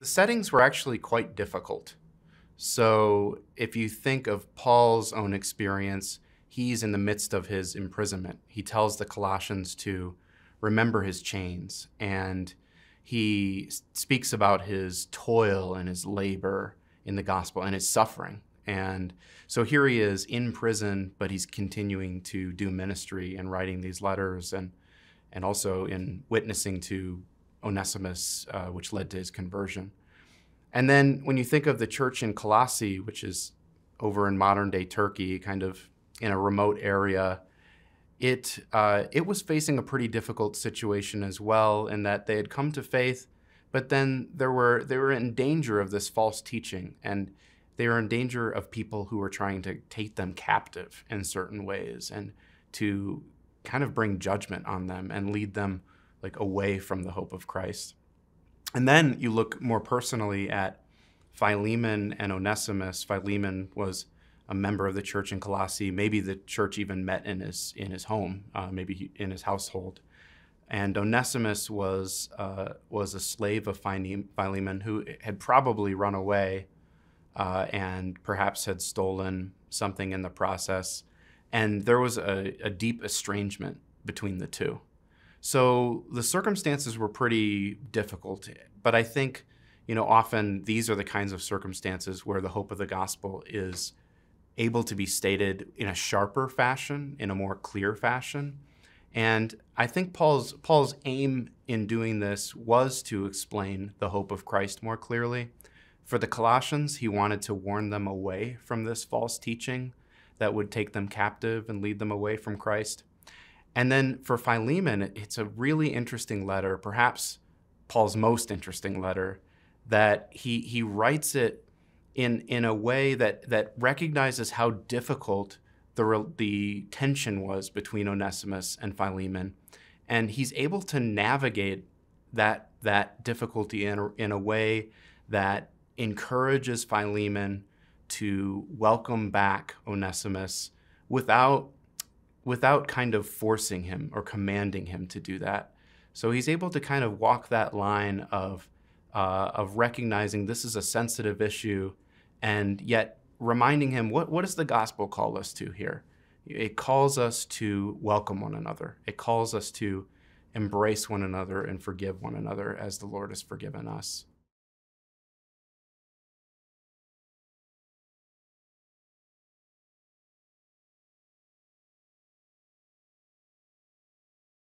The settings were actually quite difficult. So if you think of Paul's own experience, he's in the midst of his imprisonment. He tells the Colossians to remember his chains, and he speaks about his toil and his labor in the gospel and his suffering. And so here he is in prison, but he's continuing to do ministry and writing these letters and, and also in witnessing to Onesimus, uh, which led to his conversion. And then when you think of the church in Colossae, which is over in modern day Turkey, kind of in a remote area, it, uh, it was facing a pretty difficult situation as well, in that they had come to faith, but then there were, they were in danger of this false teaching. And they were in danger of people who were trying to take them captive in certain ways and to kind of bring judgment on them and lead them like away from the hope of Christ. And then you look more personally at Philemon and Onesimus. Philemon was a member of the church in Colossae. Maybe the church even met in his in his home, uh, maybe in his household. And Onesimus was uh, was a slave of Philemon who had probably run away uh, and perhaps had stolen something in the process. And there was a, a deep estrangement between the two. So the circumstances were pretty difficult, but I think, you know, often these are the kinds of circumstances where the hope of the gospel is able to be stated in a sharper fashion, in a more clear fashion. And I think Paul's Paul's aim in doing this was to explain the hope of Christ more clearly. For the Colossians, he wanted to warn them away from this false teaching that would take them captive and lead them away from Christ. And then for Philemon, it's a really interesting letter, perhaps Paul's most interesting letter, that he, he writes it in, in a way that, that recognizes how difficult the, the tension was between Onesimus and Philemon. And he's able to navigate that, that difficulty in in a way that encourages Philemon to welcome back Onesimus without without kind of forcing him or commanding him to do that. So he's able to kind of walk that line of, uh, of recognizing this is a sensitive issue and yet reminding him what, what does the gospel call us to here? It calls us to welcome one another. It calls us to embrace one another and forgive one another as the Lord has forgiven us.